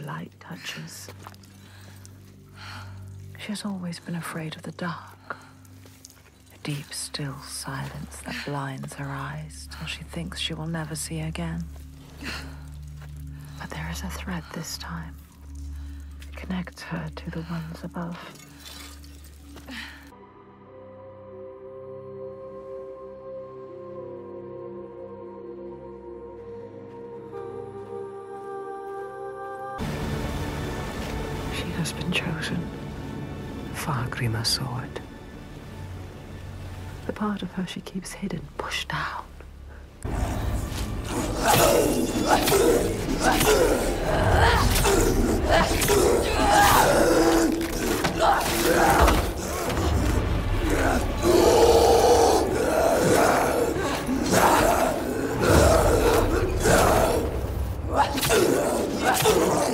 light touches. She has always been afraid of the dark. A deep, still silence that blinds her eyes till she thinks she will never see again. But there is a thread this time. Connects her to the ones above. She has been chosen. Fargrimr saw it. The part of her she keeps hidden, pushed down.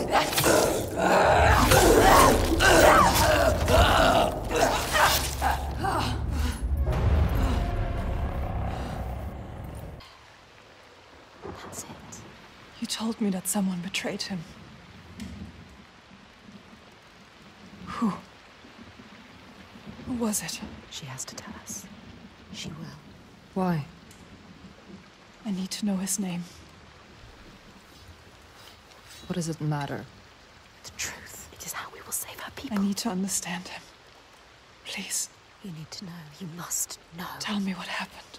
That's You told me that someone betrayed him. Who? Who was it? She has to tell us. She will. Why? I need to know his name. What does it matter? The truth. It is how we will save our people. I need to understand him. Please, You need to know. You must know. tell me what happened.